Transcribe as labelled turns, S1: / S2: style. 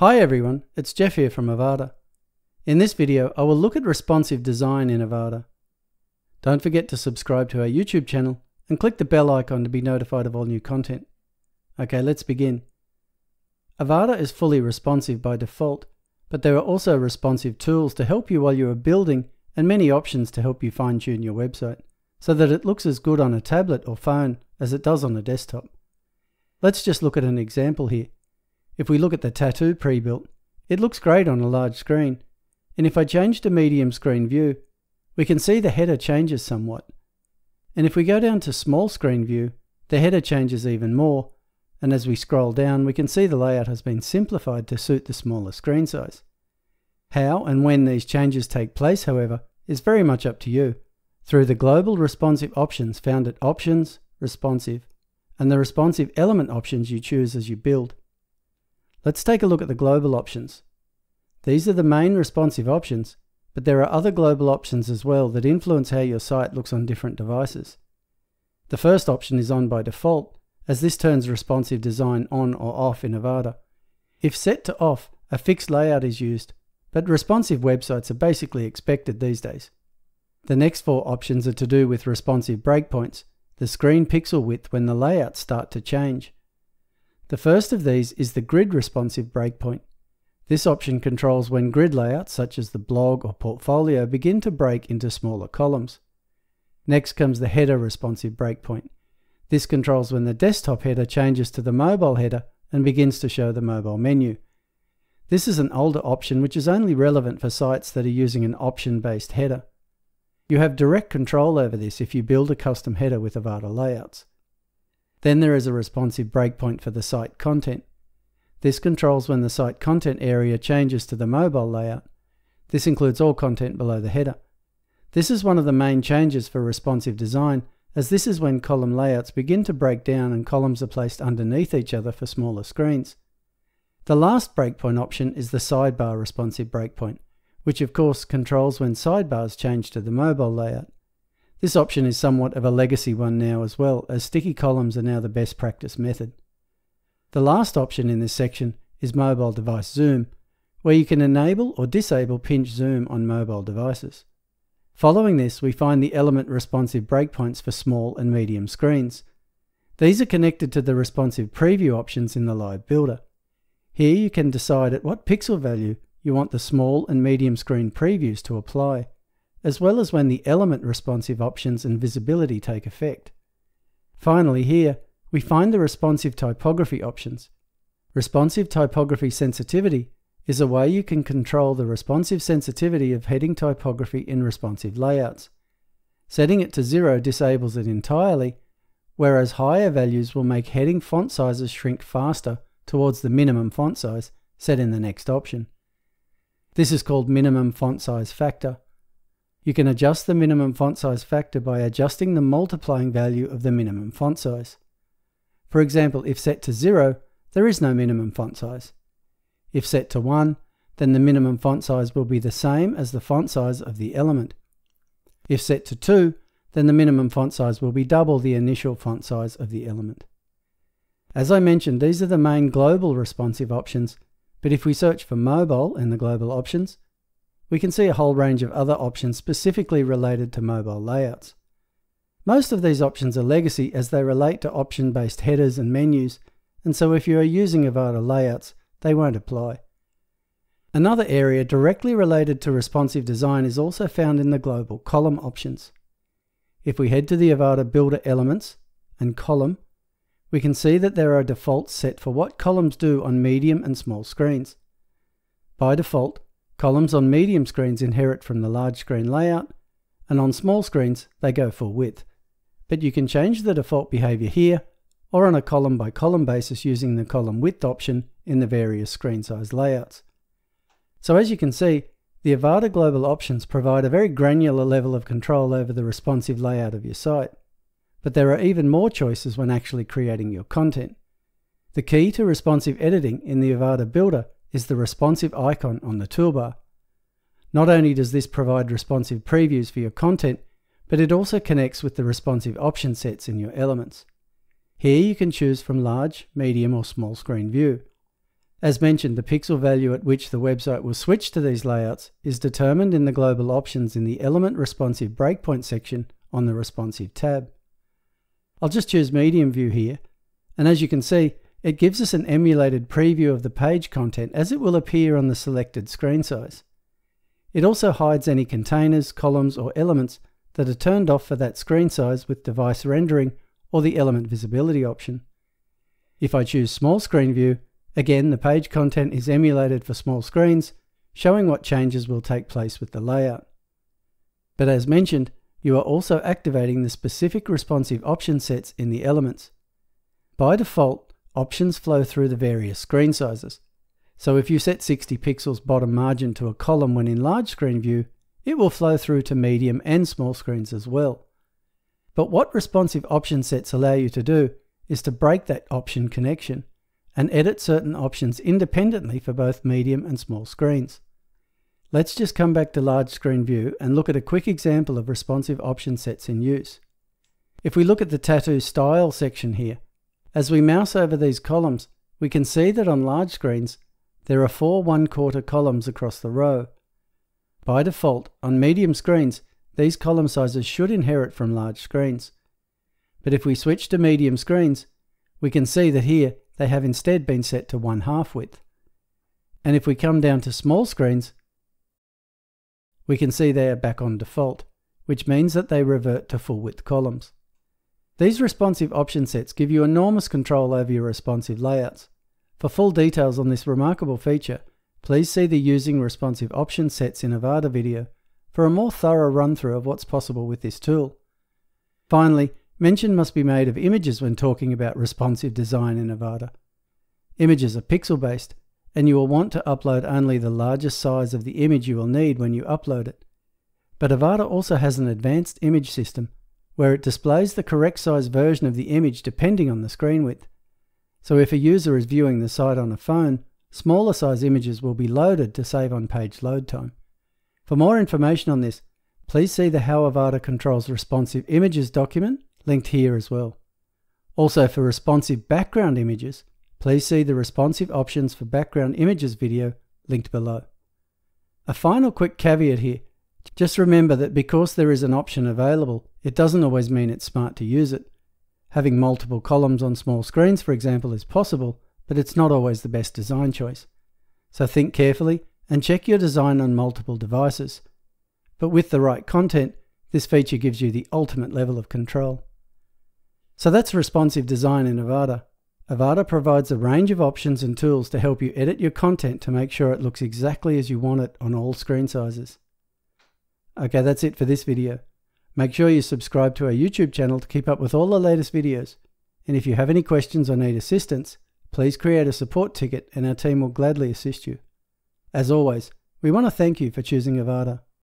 S1: Hi everyone, it's Jeff here from Avada. In this video, I will look at responsive design in Avada. Don't forget to subscribe to our YouTube channel and click the bell icon to be notified of all new content. Okay, let's begin. Avada is fully responsive by default, but there are also responsive tools to help you while you are building and many options to help you fine tune your website so that it looks as good on a tablet or phone as it does on a desktop. Let's just look at an example here. If we look at the tattoo pre-built, it looks great on a large screen. And if I change to medium screen view, we can see the header changes somewhat. And if we go down to small screen view, the header changes even more. And as we scroll down, we can see the layout has been simplified to suit the smaller screen size. How and when these changes take place, however, is very much up to you through the global responsive options found at Options, Responsive, and the responsive element options you choose as you build. Let's take a look at the global options. These are the main responsive options, but there are other global options as well that influence how your site looks on different devices. The first option is on by default, as this turns responsive design on or off in Avada. If set to off, a fixed layout is used, but responsive websites are basically expected these days. The next four options are to do with responsive breakpoints, the screen pixel width when the layouts start to change. The first of these is the grid responsive breakpoint. This option controls when grid layouts such as the blog or portfolio begin to break into smaller columns. Next comes the header responsive breakpoint. This controls when the desktop header changes to the mobile header and begins to show the mobile menu. This is an older option which is only relevant for sites that are using an option-based header. You have direct control over this if you build a custom header with Avada layouts. Then there is a responsive breakpoint for the site content. This controls when the site content area changes to the mobile layout. This includes all content below the header. This is one of the main changes for responsive design, as this is when column layouts begin to break down and columns are placed underneath each other for smaller screens. The last breakpoint option is the sidebar responsive breakpoint, which of course controls when sidebars change to the mobile layout. This option is somewhat of a legacy one now as well, as sticky columns are now the best practice method. The last option in this section is mobile device zoom, where you can enable or disable pinch zoom on mobile devices. Following this, we find the element responsive breakpoints for small and medium screens. These are connected to the responsive preview options in the live builder. Here you can decide at what pixel value you want the small and medium screen previews to apply as well as when the element responsive options and visibility take effect. Finally here, we find the responsive typography options. Responsive typography sensitivity is a way you can control the responsive sensitivity of heading typography in responsive layouts. Setting it to zero disables it entirely, whereas higher values will make heading font sizes shrink faster towards the minimum font size set in the next option. This is called minimum font size factor, you can adjust the minimum font size factor by adjusting the multiplying value of the minimum font size. For example, if set to 0, there is no minimum font size. If set to 1, then the minimum font size will be the same as the font size of the element. If set to 2, then the minimum font size will be double the initial font size of the element. As I mentioned, these are the main global responsive options, but if we search for mobile in the global options, we can see a whole range of other options specifically related to mobile layouts. Most of these options are legacy as they relate to option-based headers and menus, and so if you are using Avada layouts, they won't apply. Another area directly related to responsive design is also found in the global column options. If we head to the Avada Builder Elements and Column, we can see that there are defaults set for what columns do on medium and small screens. By default, Columns on medium screens inherit from the large screen layout, and on small screens they go full width. But you can change the default behavior here, or on a column by column basis using the column width option in the various screen size layouts. So as you can see, the Avada Global options provide a very granular level of control over the responsive layout of your site. But there are even more choices when actually creating your content. The key to responsive editing in the Avada Builder is the responsive icon on the toolbar. Not only does this provide responsive previews for your content, but it also connects with the responsive option sets in your elements. Here you can choose from large, medium or small screen view. As mentioned, the pixel value at which the website will switch to these layouts is determined in the global options in the Element Responsive Breakpoint section on the Responsive tab. I'll just choose Medium View here, and as you can see, it gives us an emulated preview of the page content as it will appear on the selected screen size. It also hides any containers, columns, or elements that are turned off for that screen size with device rendering or the element visibility option. If I choose small screen view, again the page content is emulated for small screens, showing what changes will take place with the layout. But as mentioned, you are also activating the specific responsive option sets in the elements. By default, options flow through the various screen sizes. So if you set 60 pixels bottom margin to a column when in large screen view, it will flow through to medium and small screens as well. But what responsive option sets allow you to do is to break that option connection and edit certain options independently for both medium and small screens. Let's just come back to large screen view and look at a quick example of responsive option sets in use. If we look at the tattoo style section here, as we mouse over these columns, we can see that on large screens, there are four one quarter columns across the row. By default, on medium screens, these column sizes should inherit from large screens. But if we switch to medium screens, we can see that here they have instead been set to one half width. And if we come down to small screens, we can see they are back on default, which means that they revert to full width columns. These responsive option sets give you enormous control over your responsive layouts. For full details on this remarkable feature, please see the Using Responsive Option Sets in Avada video for a more thorough run through of what's possible with this tool. Finally, mention must be made of images when talking about responsive design in Avada. Images are pixel based, and you will want to upload only the largest size of the image you will need when you upload it. But Avada also has an advanced image system where it displays the correct size version of the image depending on the screen width. So if a user is viewing the site on a phone, smaller size images will be loaded to save on page load time. For more information on this, please see the How Avada Controls Responsive Images document linked here as well. Also for responsive background images, please see the responsive options for background images video linked below. A final quick caveat here. Just remember that because there is an option available, it doesn't always mean it's smart to use it. Having multiple columns on small screens, for example, is possible, but it's not always the best design choice. So think carefully and check your design on multiple devices. But with the right content, this feature gives you the ultimate level of control. So that's responsive design in Avada. Avada provides a range of options and tools to help you edit your content to make sure it looks exactly as you want it on all screen sizes. Okay, that's it for this video. Make sure you subscribe to our YouTube channel to keep up with all the latest videos. And if you have any questions or need assistance, please create a support ticket and our team will gladly assist you. As always, we want to thank you for choosing Avada.